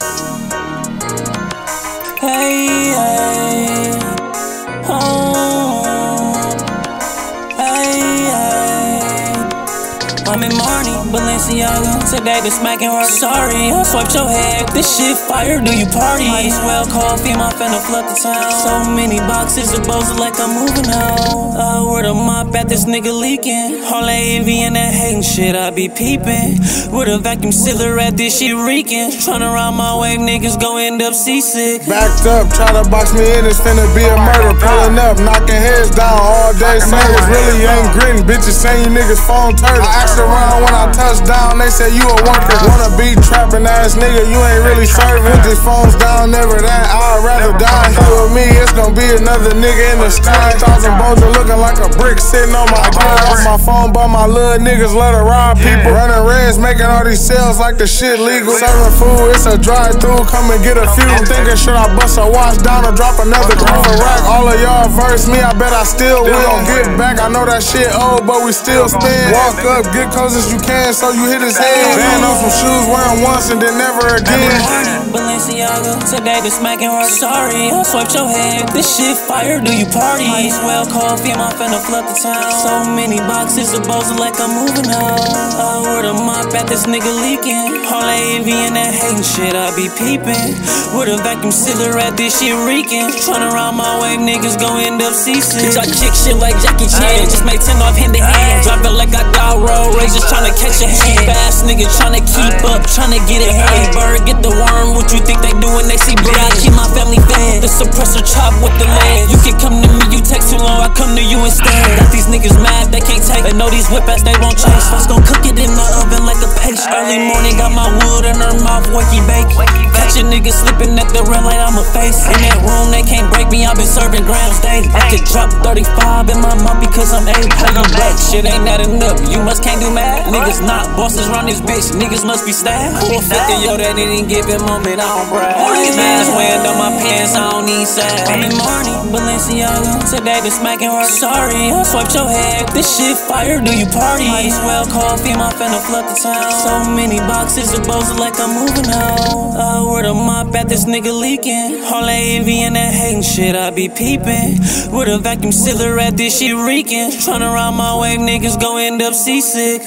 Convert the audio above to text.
Hey, hey, oh, hey, hey. I'm in Marni, Balenciaga. Today the smacking hard. Sorry, I swiped your head. This shit fire. Do you party? Might as well call FEMA finna flood the town. So many boxes of bows like I'm moving out. Where the mop at this nigga leaking. All that envy and that hating shit, I be peeping. With a vacuum sealer at this shit reeking. Tryna ride my wave, niggas go end up seasick. Backed up, try to box me in, it's finna be a murder. Pulling up, knocking heads down all day. Niggas really ain't gritting, bitches saying you niggas phone turtle. I asked around when I touched down, they say you a worker. Wanna be trapping ass nigga, you ain't really serving. Put these phones down, never that, I'd rather die. With me, it's gonna be another nigga in the sky. Thousand bones are looking like a brick sitting on my car. Off my phone, but my little niggas let her rob people. Running reds, making all these sales like the shit legal. Serving food, it's a drive through, come and get a few. Thinking, should I bust a watch down or drop another off a rack? All of y'all verse me, I bet I still win. Gon' get back, I know that shit old, but we still spin. Walk up, get close as you can, so you hit his head. Band on some shoes, wear 'em once and then never again. Balenciaga, today the smacking hard. Sorry, I swiped your head. This shit fire, do you party? Might as well call FEMA finna flood the town. So many boxes of bows like I'm moving out. I where the mop at this nigga leaking. All that envy and that hating shit, I be peeping. With a vacuum sealer at this shit reeking. Tryna ride my wave, niggas gon' end up seasick. Talk chick shit like Jackie Chan. Just make 10 off hand to hand. Driving like I got road rage, just tryna catch a hand. Fast nigga tryna keep up, tryna get ahead. Bird, get the worm, what you think they do when they see bread? I keep my family fed. The suppressor chop with the lead. You come to you instead. Got these niggas mad, they can't take. They know these whip ass, they won't chase. First gon' cook it in the oven like a paste. Early morning, got my wood in her mouth, wakey bake. Catch a nigga slipping at the red light, I'm a face. In that room, they can't break me, I've been serving grams daily. I could drop 35 in my mouth because I'm eight. How you black shit ain't that enough? You must can't do math. Niggas not bosses run this bitch, niggas must be staff. 450 yo, that any given moment, I don't brag. Ass wearing on my pants, I don't need sad. I'm in Marni, Balenciaga. Today the smacking. Sorry, I swiped your head. This shit fire, do you party? Might as well call FEMA finna flood the town. So many boxes of bows like I'm moving out. Uh, where the mop at this nigga leaking. All that envy and that hating shit, I be peeping. With a vacuum sealer at this shit reeking. Tryna ride my wave, niggas gon' end up seasick.